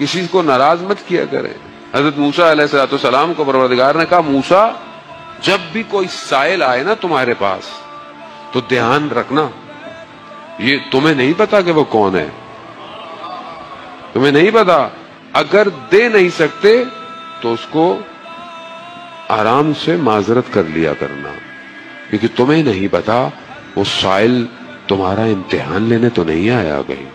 किसी को नाराज़ मत किया करें। हज़रत मूसा सलाम को परवरदिगार ने कहा, मूसा, जब भी कोई साइल आए ना तुम्हारे पास तो ध्यान रखना। ये तुम्हें नहीं पता कि वो कौन है। तुम्हें नहीं पता, अगर दे नहीं सकते तो उसको आराम से माजरत कर लिया करना। क्योंकि तुम्हें नहीं पता, वो साइल तुम्हारा इम्तिहान लेने तो नहीं आया कहीं।